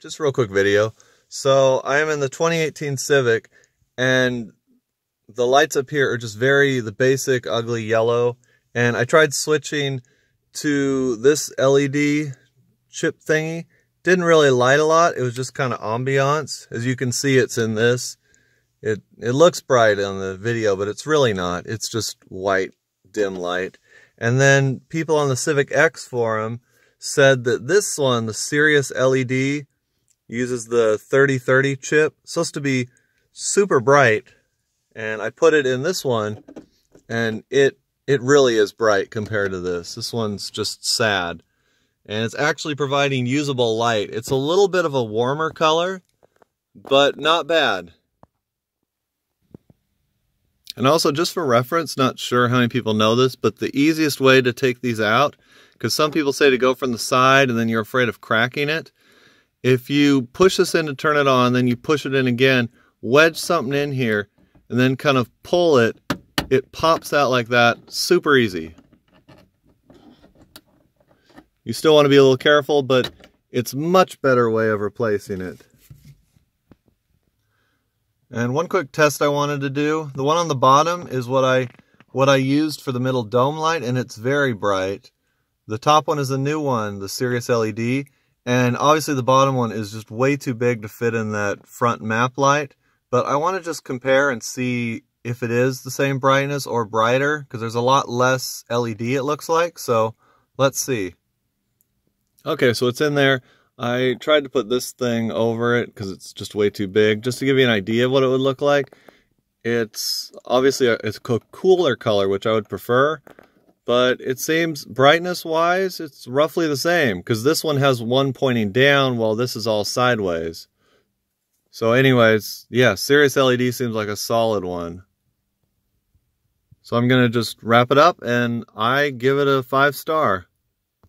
just real quick video. So I am in the 2018 Civic and the lights up here are just very, the basic ugly yellow. And I tried switching to this LED chip thingy. Didn't really light a lot. It was just kind of ambiance. As you can see, it's in this. It, it looks bright on the video, but it's really not. It's just white dim light. And then people on the Civic X forum said that this one, the Sirius LED, uses the 3030 chip. It's supposed to be super bright. And I put it in this one, and it it really is bright compared to this. This one's just sad. And it's actually providing usable light. It's a little bit of a warmer color, but not bad. And also, just for reference, not sure how many people know this, but the easiest way to take these out, because some people say to go from the side and then you're afraid of cracking it. If you push this in to turn it on, then you push it in again, wedge something in here, and then kind of pull it, it pops out like that, super easy. You still want to be a little careful, but it's much better way of replacing it. And one quick test I wanted to do, the one on the bottom is what I what I used for the middle dome light and it's very bright. The top one is a new one, the Sirius LED, and obviously the bottom one is just way too big to fit in that front map light, but I want to just compare and see if it is the same brightness or brighter because there's a lot less LED it looks like, so let's see. Okay, so it's in there. I tried to put this thing over it because it's just way too big, just to give you an idea of what it would look like. It's obviously a, it's a cooler color, which I would prefer, but it seems brightness-wise, it's roughly the same because this one has one pointing down while this is all sideways. So anyways, yeah, Sirius LED seems like a solid one. So I'm going to just wrap it up and I give it a five star.